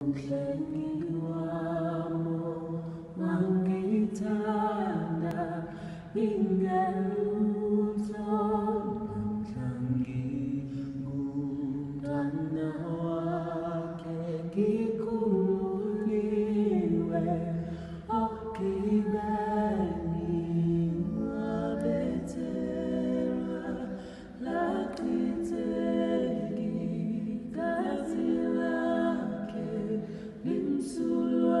Mhlengiwamo wangithanda ingelutho limsulwa